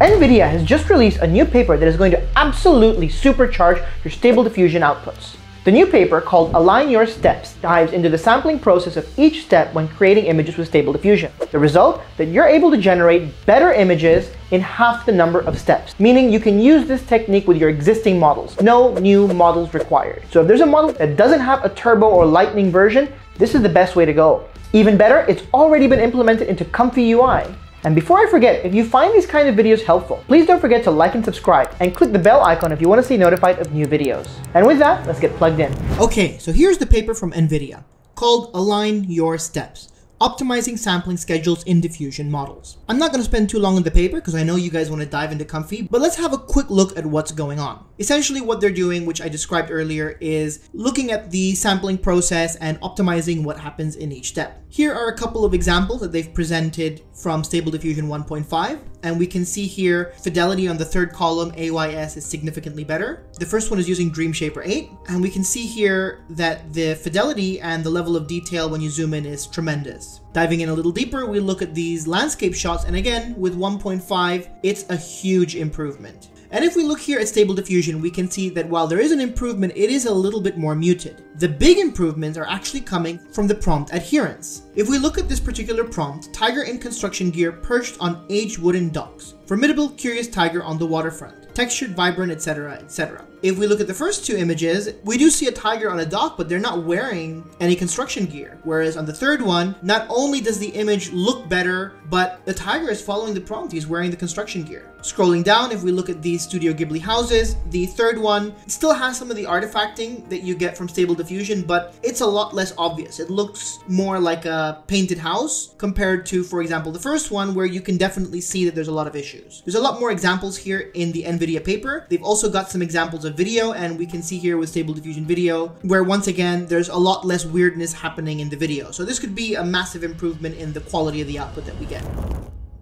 NVIDIA has just released a new paper that is going to absolutely supercharge your Stable Diffusion outputs. The new paper, called Align Your Steps, dives into the sampling process of each step when creating images with Stable Diffusion. The result, that you're able to generate better images in half the number of steps, meaning you can use this technique with your existing models. No new models required. So if there's a model that doesn't have a turbo or lightning version, this is the best way to go. Even better, it's already been implemented into Comfy UI. And before I forget, if you find these kind of videos helpful, please don't forget to like and subscribe and click the bell icon if you want to stay notified of new videos. And with that, let's get plugged in. Okay, so here's the paper from NVIDIA called Align Your Steps optimizing sampling schedules in diffusion models. I'm not going to spend too long on the paper because I know you guys want to dive into Comfy, but let's have a quick look at what's going on. Essentially what they're doing, which I described earlier, is looking at the sampling process and optimizing what happens in each step. Here are a couple of examples that they've presented from Stable Diffusion 1.5, and we can see here fidelity on the third column, AYS, is significantly better. The first one is using Dreamshaper 8, and we can see here that the fidelity and the level of detail when you zoom in is tremendous. Diving in a little deeper, we look at these landscape shots, and again, with 1.5, it's a huge improvement. And if we look here at Stable Diffusion, we can see that while there is an improvement, it is a little bit more muted. The big improvements are actually coming from the prompt adherence. If we look at this particular prompt, tiger in construction gear perched on aged wooden docks, formidable curious tiger on the waterfront, textured, vibrant, etc., etc. If we look at the first two images, we do see a tiger on a dock, but they're not wearing any construction gear. Whereas on the third one, not only does the image look better, but the tiger is following the prompt, he's wearing the construction gear. Scrolling down, if we look at these Studio Ghibli houses, the third one still has some of the artifacting that you get from Stable Diffusion, but it's a lot less obvious. It looks more like a painted house compared to, for example, the first one where you can definitely see that there's a lot of issues. There's a lot more examples here in the NVIDIA paper. They've also got some examples of video, and we can see here with Stable Diffusion video, where once again, there's a lot less weirdness happening in the video. So this could be a massive improvement in the quality of the output that we get.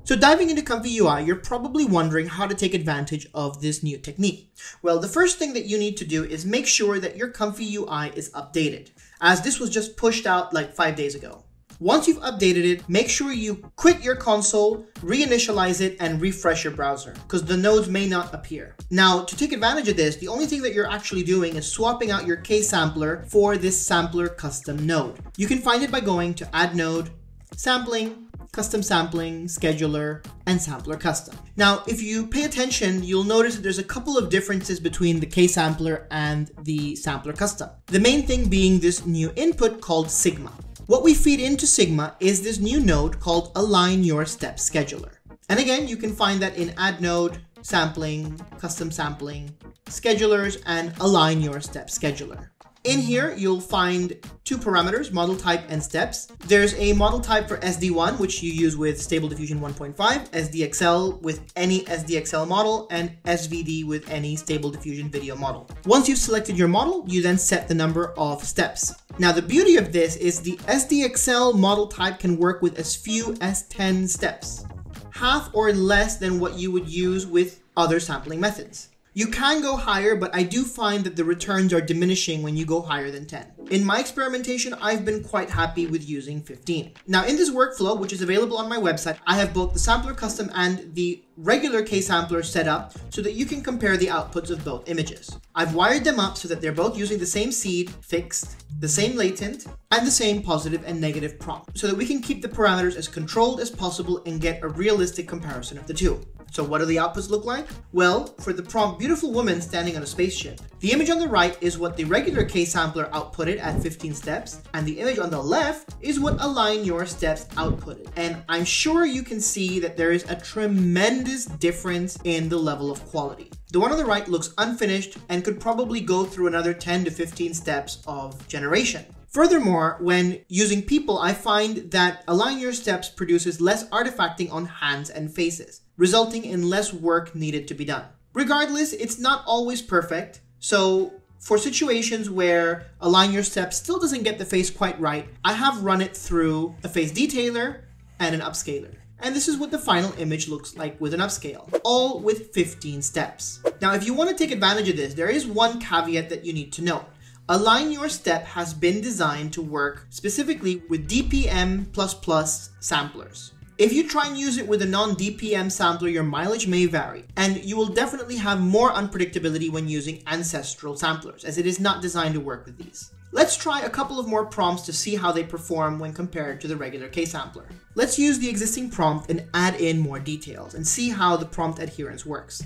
So diving into Comfy UI, you're probably wondering how to take advantage of this new technique. Well, the first thing that you need to do is make sure that your Comfy UI is updated, as this was just pushed out like five days ago. Once you've updated it, make sure you quit your console, reinitialize it, and refresh your browser, because the nodes may not appear. Now, to take advantage of this, the only thing that you're actually doing is swapping out your K-sampler for this sampler custom node. You can find it by going to Add Node, Sampling, Custom Sampling, Scheduler, and Sampler Custom. Now, if you pay attention, you'll notice that there's a couple of differences between the K-sampler and the Sampler Custom. The main thing being this new input called Sigma. What we feed into Sigma is this new node called Align Your Step Scheduler. And again, you can find that in Add Node, Sampling, Custom Sampling, Schedulers, and Align Your Step Scheduler. In here, you'll find two parameters, model type and steps. There's a model type for SD1, which you use with Stable Diffusion 1.5, SDXL with any SDXL model, and SVD with any Stable Diffusion video model. Once you've selected your model, you then set the number of steps. Now, the beauty of this is the SDXL model type can work with as few as 10 steps, half or less than what you would use with other sampling methods. You can go higher, but I do find that the returns are diminishing when you go higher than 10. In my experimentation, I've been quite happy with using 15. Now in this workflow, which is available on my website, I have both the sampler custom and the regular K-sampler set up so that you can compare the outputs of both images. I've wired them up so that they're both using the same seed, fixed, the same latent, and the same positive and negative prompt, so that we can keep the parameters as controlled as possible and get a realistic comparison of the two. So what do the outputs look like? Well, for the prompt beautiful woman standing on a spaceship, the image on the right is what the regular K-sampler outputted at 15 steps, and the image on the left is what Align Your Steps outputted. And I'm sure you can see that there is a tremendous difference in the level of quality. The one on the right looks unfinished and could probably go through another 10 to 15 steps of generation. Furthermore, when using people, I find that Align Your Steps produces less artifacting on hands and faces, resulting in less work needed to be done. Regardless, it's not always perfect, so for situations where Align Your Steps still doesn't get the face quite right, I have run it through a face detailer and an upscaler. And this is what the final image looks like with an upscale, all with 15 steps. Now, if you want to take advantage of this, there is one caveat that you need to know. Align Your Step has been designed to work specifically with DPM++ samplers. If you try and use it with a non-DPM sampler, your mileage may vary, and you will definitely have more unpredictability when using ancestral samplers, as it is not designed to work with these. Let's try a couple of more prompts to see how they perform when compared to the regular K-sampler. Let's use the existing prompt and add in more details and see how the prompt adherence works.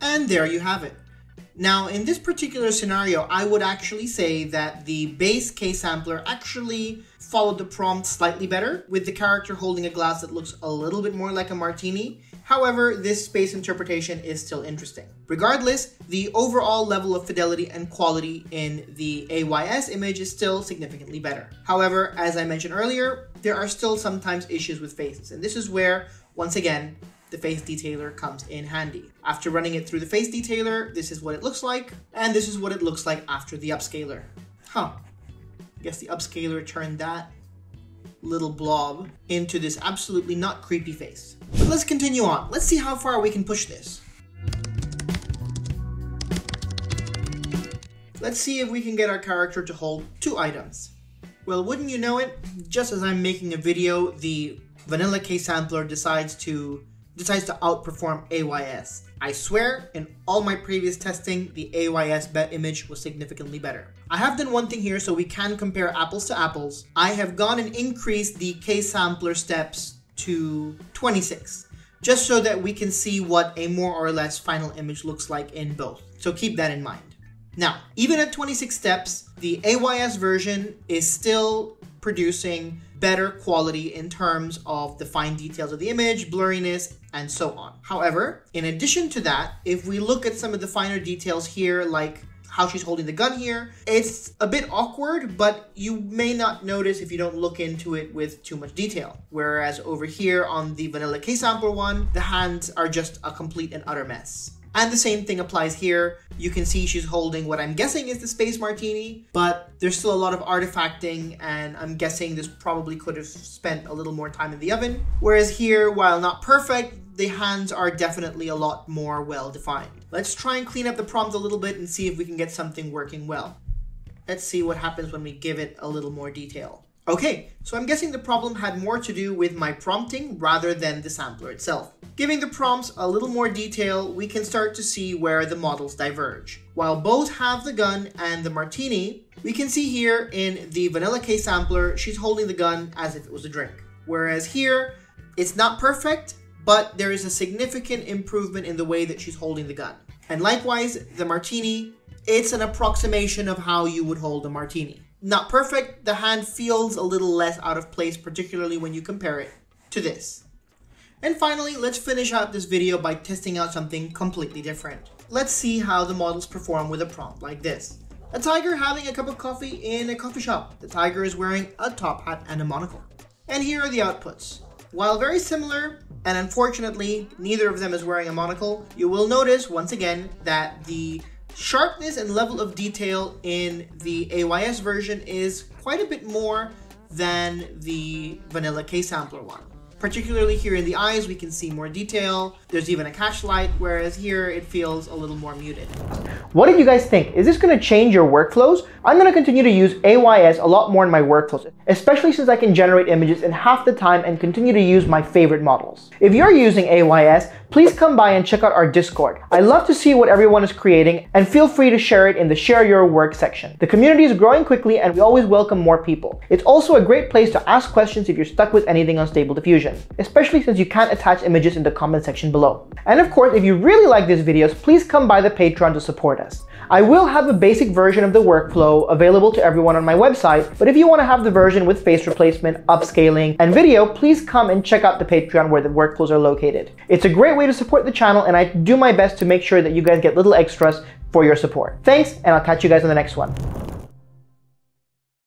And there you have it. Now, in this particular scenario, I would actually say that the base K-sampler actually followed the prompt slightly better, with the character holding a glass that looks a little bit more like a martini. However, this space interpretation is still interesting. Regardless, the overall level of fidelity and quality in the AYS image is still significantly better. However, as I mentioned earlier, there are still sometimes issues with faces, and this is where, once again, the face detailer comes in handy. After running it through the face detailer, this is what it looks like, and this is what it looks like after the upscaler. Huh. I guess the upscaler turned that little blob into this absolutely not creepy face. But let's continue on. Let's see how far we can push this. Let's see if we can get our character to hold two items. Well, wouldn't you know it, just as I'm making a video, the Vanilla K sampler decides to decides to outperform AYS. I swear, in all my previous testing, the AYS bet image was significantly better. I have done one thing here so we can compare apples to apples. I have gone and increased the K-sampler steps to 26, just so that we can see what a more or less final image looks like in both. So keep that in mind. Now, even at 26 steps, the AYS version is still producing better quality in terms of the fine details of the image, blurriness, and so on. However, in addition to that, if we look at some of the finer details here, like how she's holding the gun here. It's a bit awkward, but you may not notice if you don't look into it with too much detail. Whereas over here on the Vanilla K-Sampler one, the hands are just a complete and utter mess. And the same thing applies here. You can see she's holding what I'm guessing is the Space Martini, but there's still a lot of artifacting, and I'm guessing this probably could have spent a little more time in the oven. Whereas here, while not perfect, the hands are definitely a lot more well defined. Let's try and clean up the prompt a little bit and see if we can get something working well. Let's see what happens when we give it a little more detail. Okay, so I'm guessing the problem had more to do with my prompting rather than the sampler itself. Giving the prompts a little more detail, we can start to see where the models diverge. While both have the gun and the martini, we can see here in the Vanilla K sampler, she's holding the gun as if it was a drink. Whereas here, it's not perfect, but there is a significant improvement in the way that she's holding the gun. And likewise, the martini, it's an approximation of how you would hold a martini. Not perfect, the hand feels a little less out of place, particularly when you compare it to this. And finally, let's finish out this video by testing out something completely different. Let's see how the models perform with a prompt like this. A tiger having a cup of coffee in a coffee shop. The tiger is wearing a top hat and a monocle. And here are the outputs. While very similar, and unfortunately neither of them is wearing a monocle, you will notice once again that the Sharpness and level of detail in the AYS version is quite a bit more than the vanilla K-sampler one. Particularly here in the eyes, we can see more detail. There's even a catch light, whereas here it feels a little more muted. What did you guys think? Is this going to change your workflows? I'm going to continue to use AYS a lot more in my workflows, especially since I can generate images in half the time and continue to use my favorite models. If you're using AYS, please come by and check out our Discord. I love to see what everyone is creating and feel free to share it in the share your work section. The community is growing quickly and we always welcome more people. It's also a great place to ask questions if you're stuck with anything on Stable Diffusion, especially since you can't attach images in the comment section below. And of course, if you really like these videos, please come by the Patreon to support us. I will have a basic version of the workflow available to everyone on my website, but if you want to have the version with face replacement, upscaling, and video, please come and check out the Patreon where the workflows are located. It's a great way to support the channel and I do my best to make sure that you guys get little extras for your support. Thanks, and I'll catch you guys in the next one.